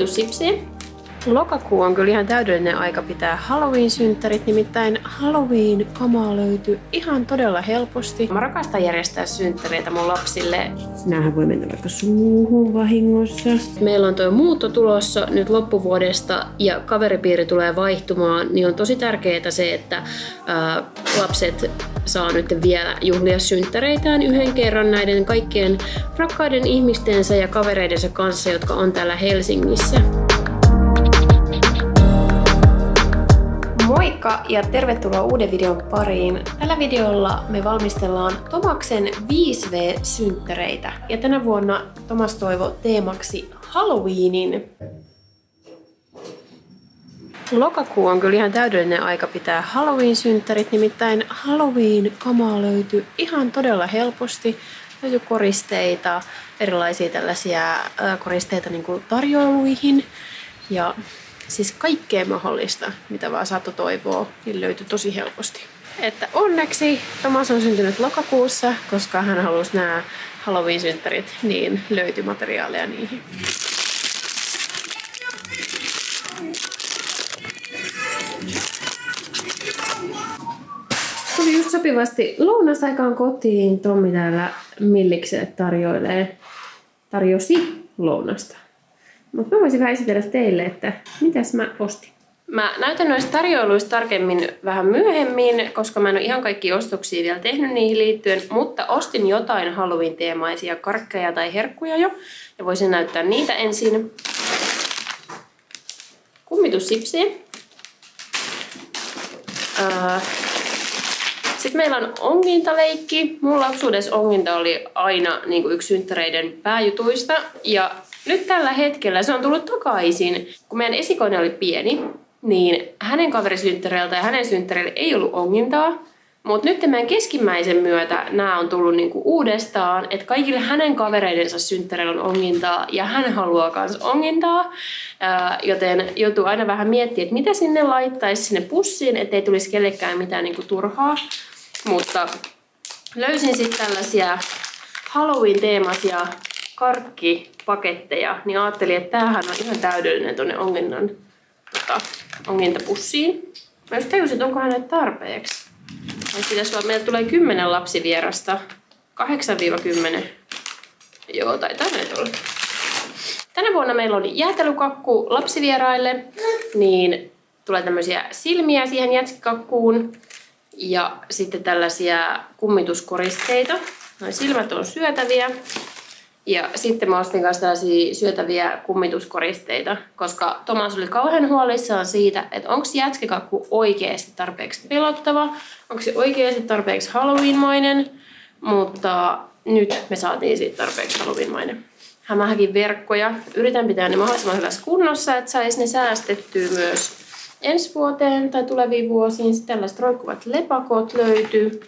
Kummitussipsiä. Lokakuu on kyllä ihan täydellinen aika pitää Halloween-synttärit, nimittäin Halloween-kamaa löytyy ihan todella helposti. Mä rakastan järjestää synttäreitä mun lapsille. Nämähän voi mennä vaikka suuhun vahingossa. Meillä on toi muutto tulossa nyt loppuvuodesta ja kaveripiiri tulee vaihtumaan, niin on tosi tärkeää se, että ää, lapset saa nyt vielä juhlia synttäreitään yhden kerran näiden kaikkien rakkaiden ihmistensä ja kavereidensa kanssa, jotka on täällä Helsingissä. Moikka ja tervetuloa uuden videon pariin. Tällä videolla me valmistellaan Tomaksen 5V-synttäreitä. Ja tänä vuonna Tomas toivo teemaksi Halloweenin. Lokakuu on kyllä ihan täydellinen aika pitää Halloween-synttärit, nimittäin Halloween-kamaa löytyy ihan todella helposti. Löytyy koristeita, erilaisia tällaisia koristeita niin kuin tarjoiluihin ja siis kaikkea mahdollista, mitä vaan saattoi toivoa, niin löytyi tosi helposti. Että onneksi Tomas on syntynyt lokakuussa, koska hän halusi nämä Halloween-synttärit, niin löytyi materiaalia niihin. Tuli just sopivasti lounasaikaan kotiin. Tommi täällä Millikselle tarjoilee, tarjosi lounasta. Mutta mä voisin vähän esitellä teille, että mitäs mä ostin. Mä näytän noista tarjoiluista tarkemmin vähän myöhemmin, koska mä en ole ihan kaikki ostoksia vielä tehnyt niihin liittyen, mutta ostin jotain Halloween-teemaisia karkkeja tai herkkuja jo, ja voisin näyttää niitä ensin. Kummitussipsiä. Sitten meillä on ongintaleikki. Mun lapsuudessa onginta oli aina niin kuin yksi synttäreiden pääjutuista. Ja nyt tällä hetkellä se on tullut takaisin. Kun meidän esikoinen oli pieni, niin hänen kaverisynttäreiltä ja hänen synttäreille ei ollut ongintaa. Mutta nyt meidän keskimmäisen myötä nämä on tullut niinku uudestaan, että kaikille hänen kavereidensa synttäreillä on ongintaa ja hän haluaa myös ongintaa. Ää, joten joutuu aina vähän miettimään, että mitä sinne laittaisi sinne pussiin, ettei tulisi kellekään mitään niinku turhaa. Mutta löysin sitten tällaisia Halloween-teemaisia karkkipaketteja, niin ajattelin, että tämähän on ihan täydellinen tuonne onginnan tota, ongintapussiin. Mä just tajusin, että onkohan näitä tarpeeksi. Pitäisi olla, meillä tulee 10 lapsivierasta, 8-10. Joo, taitaa näitä olla. Tänä vuonna meillä on jäätelukakku lapsivieraille, niin tulee tämmöisiä silmiä siihen jätskikakkuun ja sitten tällaisia kummituskoristeita. Noin silmät on syötäviä. Ja sitten mä ostin kanssa tällaisia syötäviä kummituskoristeita, koska Tomas oli kauhean huolissaan siitä, että onko jätskikakku oikeasti tarpeeksi pelottava, onko se oikeasti tarpeeksi Halloween-mainen, mutta nyt me saatiin siitä tarpeeksi Halloween-mainen. Hän verkkoja. Yritän pitää ne mahdollisimman hyvässä kunnossa, että saisi ne säästettyä myös ensi vuoteen tai tuleviin vuosiin. Sitten tällaiset roikkuvat lepakot löytyy.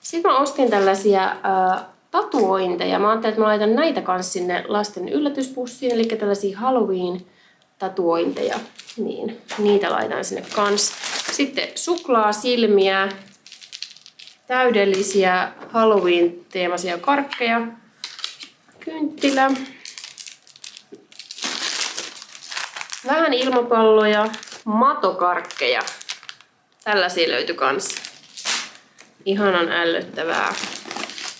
Sitten mä ostin tällaisia äh, tatuointeja. Mä ajattelin, että mä laitan näitä kanssa sinne lasten yllätyspussiin, eli tällaisia Halloween-tatuointeja. Niin, niitä laitan sinne kans. Sitten suklaa, silmiä, täydellisiä Halloween-teemaisia karkkeja, kynttilä, vähän ilmapalloja, matokarkkeja. Tällaisia löytyi kans. Ihanan ällöttävää.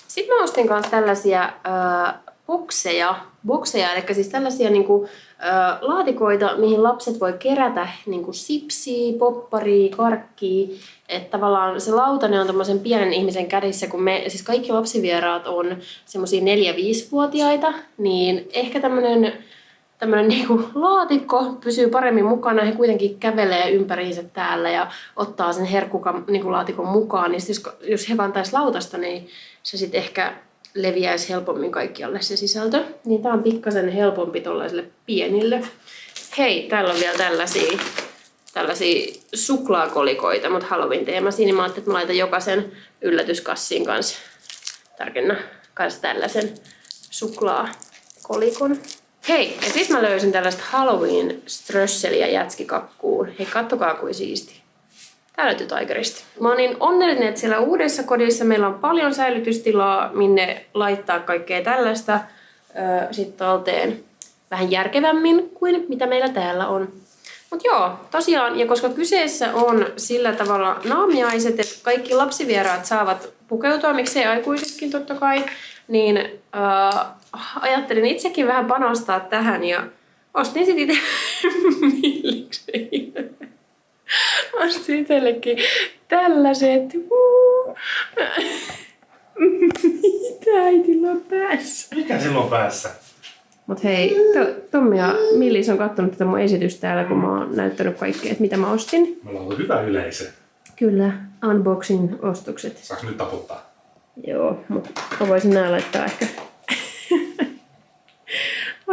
Sitten mä ostin kanssa tällaisia äh, bokseja, bokseja, eli siis tällaisia niinku, äh, laatikoita, mihin lapset voi kerätä niinku sipsiä, popparia, karkkia. Että tavallaan se lautane on tämmöisen pienen ihmisen kädessä, kun me, siis kaikki lapsivieraat on semmoisia 4-5-vuotiaita, niin ehkä tämmöinen tämmöinen niinku laatikko pysyy paremmin mukana. He kuitenkin kävelee ympäriinsä täällä ja ottaa sen herkkukan niinku laatikon mukaan. Niin jos, jos he kantaisi lautasta, niin se sitten ehkä leviäisi helpommin kaikkialle se sisältö. Niin tää on pikkasen helpompi tuollaisille pienille. Hei, täällä on vielä tällaisia, tällaisia suklaakolikoita, mutta Halloween-teemaisia, niin mä ajattelin, että mä laitan jokaisen yllätyskassiin kanssa tarkenna kanssa tällaisen suklaakolikon. Hei, ja sitten mä löysin tällaista Halloween strösseliä jätskikakkuun. Hei, kattokaa kuin siisti. Tää löytyy Tigerista. Mä oon niin onnellinen, että siellä uudessa kodissa meillä on paljon säilytystilaa, minne laittaa kaikkea tällaista sitten talteen. vähän järkevämmin kuin mitä meillä täällä on. Mutta joo, tosiaan, ja koska kyseessä on sillä tavalla naamiaiset, että kaikki lapsivieraat saavat pukeutua, miksei aikuisetkin totta kai, niin äh, ajattelin itsekin vähän panostaa tähän ja ostin sitten itse millikseen. Ostin itsellekin tällaiset. Mitä äitillä on päässä? Mikä sillä on päässä? Mut hei, to, Tommi ja Millis on katsonut tätä mun esitystä täällä, kun mä oon näyttänyt kaikkea, että mitä mä ostin. Me ollaan hyvä yleisö. Kyllä, unboxing-ostokset. Saaks nyt taputtaa? Joo, mutta mä voisin nää laittaa ehkä...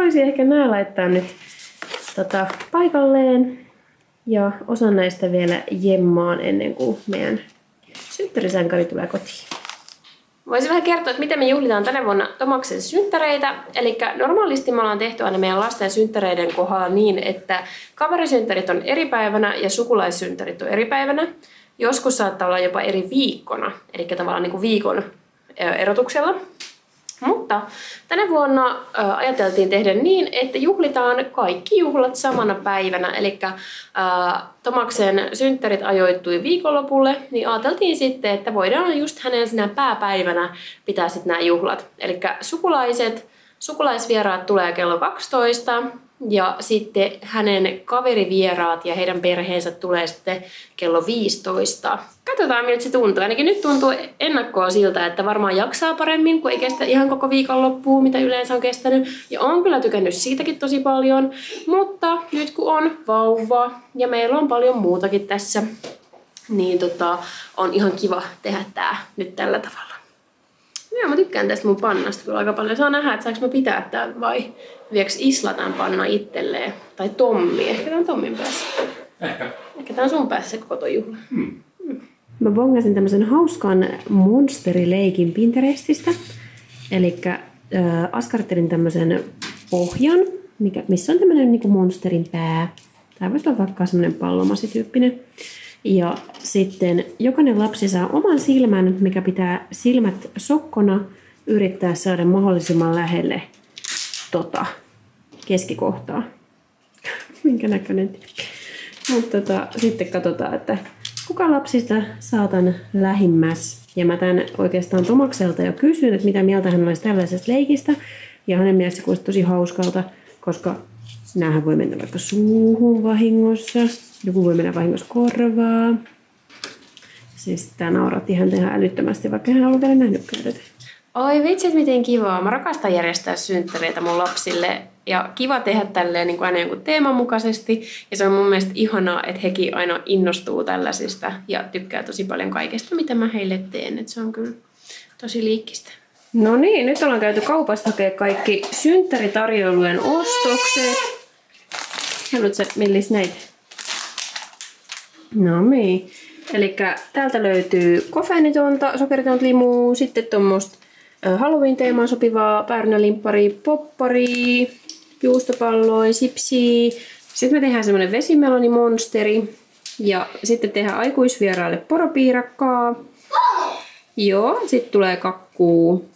voisin ehkä nää laittaa nyt tota, paikalleen. Ja osan näistä vielä jemmaan ennen kuin meidän synttärisänkari tulee kotiin. Voisin vähän kertoa, että miten me juhlitaan tänä vuonna Tomaksen synttäreitä. Eli normaalisti me ollaan tehty aina meidän lasten synttäreiden kohdalla niin, että kaverisynttärit on eri päivänä ja sukulaissynttärit on eri päivänä. Joskus saattaa olla jopa eri viikkona, eli tavallaan niin kuin viikon erotuksella. Mutta tänä vuonna ajateltiin tehdä niin, että juhlitaan kaikki juhlat samana päivänä. Eli Tomaksen synttärit ajoittui viikonlopulle, niin ajateltiin sitten, että voidaan just hänen sinä pääpäivänä pitää sitten nämä juhlat. Eli sukulaiset, sukulaisvieraat tulee kello 12, ja sitten hänen kaverivieraat ja heidän perheensä tulee sitten kello 15. Katsotaan miltä se tuntuu. Ainakin nyt tuntuu ennakkoa siltä, että varmaan jaksaa paremmin, kun ei kestä ihan koko viikon loppuun, mitä yleensä on kestänyt. Ja on kyllä tykännyt siitäkin tosi paljon. Mutta nyt kun on vauva ja meillä on paljon muutakin tässä, niin tota, on ihan kiva tehdä tää nyt tällä tavalla. Joo, mä tykkään tästä mun pannasta kyllä aika paljon. Saa nähdä, että saanko mä pitää tämän vai vieks Isla tämän panna itselleen. Tai Tommi. Ehkä tämä on Tommin päässä. Ehkä. Ehkä tämä on sun päässä koko toi juhla. Hmm. Hmm. Mä bongasin tämmöisen hauskan monsterileikin Pinterestistä. Eli äh, askartelin tämmöisen pohjan, mikä, missä on tämmöinen niin monsterin pää. Tai voisi olla vaikka semmoinen pallomasityyppinen. Ja sitten jokainen lapsi saa oman silmän, mikä pitää silmät sokkona yrittää saada mahdollisimman lähelle tota, keskikohtaa. Minkä näköinen. Mutta tota, sitten katsotaan, että kuka lapsista saatan lähimmäs. Ja mä tämän oikeastaan Tomakselta jo kysyin, että mitä mieltä hän olisi tällaisesta leikistä. Ja hänen mielestä kuulosti tosi hauskalta, koska näähän voi mennä vaikka suuhun vahingossa. Joku voi mennä vahingossa korvaa. Siis tää nauratti häntä ihan älyttömästi, vaikka hän on vielä nähnytkään tätä. Oi vitsit, miten kivaa. Mä rakastan järjestää synttäreitä mun lapsille. Ja kiva tehdä tälleen niin kuin aina jonkun teeman mukaisesti. Ja se on mun mielestä ihanaa, että hekin aina innostuu tällaisista ja tykkää tosi paljon kaikesta, mitä mä heille teen. Et se on kyllä tosi liikkistä. No niin, nyt ollaan käyty kaupasta hakea kaikki synttäritarjoilujen ostokset. Haluatko millis näitä? No niin. Eli täältä löytyy kofeinitonta, sokeritonta limuu, sitten tuommoista Halloween-teemaan sopivaa päärynälimppari, poppari, juustopalloi, sipsi. Sitten me tehdään semmonen vesimelonimonsteri. Ja sitten tehdään aikuisvieraille poropiirakkaa. Joo, sitten tulee kakkuu.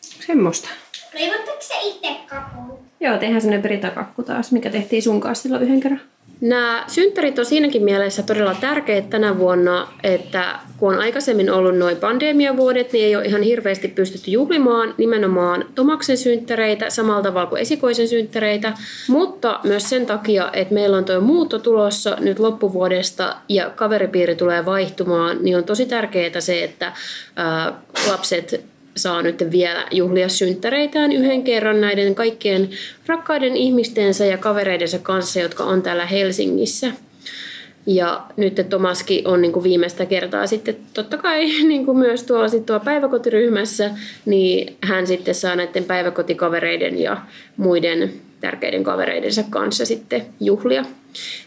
Semmosta. Leivotteko se itse kakkuun? Joo, tehdään semmonen peritakakku taas, mikä tehtiin sun kanssa silloin yhden kerran. Nämä synttärit on siinäkin mielessä todella tärkeitä tänä vuonna, että kun on aikaisemmin ollut noin pandemiavuodet, niin ei ole ihan hirveästi pystytty juhlimaan nimenomaan Tomaksen synttäreitä samalla tavalla kuin esikoisen synttäreitä, mutta myös sen takia, että meillä on tuo muutto tulossa nyt loppuvuodesta ja kaveripiiri tulee vaihtumaan, niin on tosi tärkeää se, että lapset saa nyt vielä juhlia synttäreitään yhden kerran näiden kaikkien rakkaiden ihmistensä ja kavereidensa kanssa, jotka on täällä Helsingissä. Ja nyt Tomaski on niin kuin viimeistä kertaa sitten totta kai niin kuin myös tuolla, sit tuolla päiväkotiryhmässä, niin hän sitten saa näiden päiväkotikavereiden ja muiden tärkeiden kavereidensa kanssa sitten juhlia.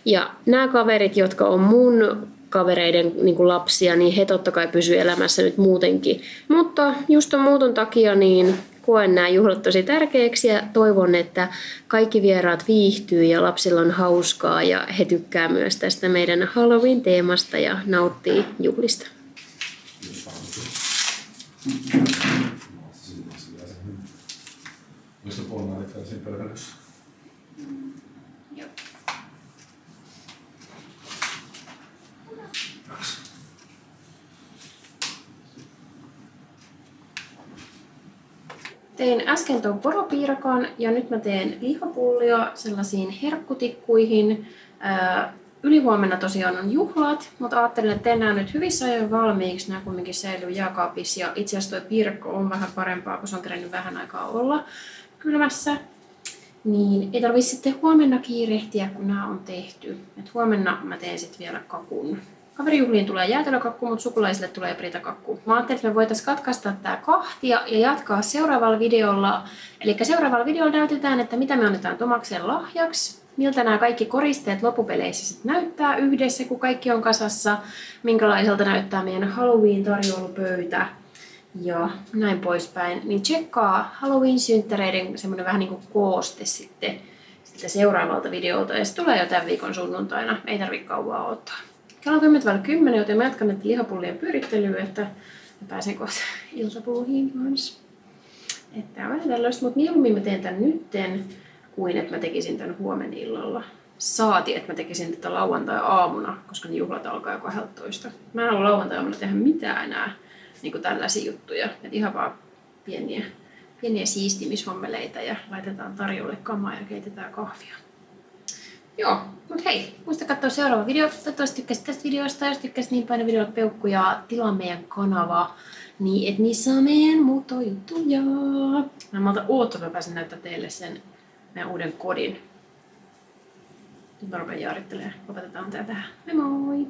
Ja nämä kaverit, jotka on mun kavereiden niin kuin lapsia, niin he totta kai pysyvät elämässä nyt muutenkin. Mutta just ton muuton takia niin koen nämä juhlat tosi tärkeäksi ja toivon, että kaikki vieraat viihtyy ja lapsilla on hauskaa ja he tykkää myös tästä meidän Halloween-teemasta ja nauttii juhlista. Laitetaan siinä pöydässä? Tein äsken tuon poropiirakan ja nyt mä teen lihapullia sellaisiin herkkutikkuihin. Ylihuomenna tosiaan on juhlat, mutta ajattelin, että teen nämä nyt hyvissä ajoin valmiiksi. Nämä kumminkin säilyy jääkaapissa ja itse asiassa tuo piirakko on vähän parempaa, kun se on kerennyt vähän aikaa olla kylmässä. Niin ei tarvitse sitten huomenna kiirehtiä, kun nämä on tehty. Et huomenna mä teen sitten vielä kakun. Kaverijuhliin tulee jäätelökakku, mutta sukulaisille tulee pritakakku. Mä ajattelin, että me voitaisiin katkaista tämä kahtia ja jatkaa seuraavalla videolla. Eli seuraavalla videolla näytetään, että mitä me annetaan Tomakseen lahjaksi, miltä nämä kaikki koristeet loppupeleissä sit näyttää yhdessä, kun kaikki on kasassa, minkälaiselta näyttää meidän Halloween-tarjoulupöytä ja näin poispäin. Niin tsekkaa Halloween-synttäreiden semmoinen vähän niin kuin kooste sitten, seuraavalta videolta ja se tulee jo tämän viikon sunnuntaina. Ei tarvitse kauaa ottaa. Kello on 10 10, joten mä jatkan näitä lihapullien pyörittelyä, että mä pääsen kohta iltapuuhiin kanssa. Että on tällaista, mutta mieluummin mä teen tän nytten, kuin että mä tekisin tän huomenna illalla. Saati, että mä tekisin tätä lauantai-aamuna, koska ne juhlat alkaa jo 12. Mä en halua lauantai-aamuna tehdä mitään enää niin kuin tällaisia juttuja. Et ihan vaan pieniä, pieniä siistimishommeleita ja laitetaan tarjolle kamaa ja keitetään kahvia. Joo, mutta hei, muista katsoa seuraava video. Toivottavasti tykkäsit tästä videosta. Jos tykkäsit niin paina videolle peukku ja tilaa meidän kanava. Niin et missaa meidän muuttojuttuja. Mä malta oottaa, pääsen näyttää teille sen meidän uuden kodin. Nyt mä rupean jaarittelemaan. Lopetetaan tää tähän. Moi moi!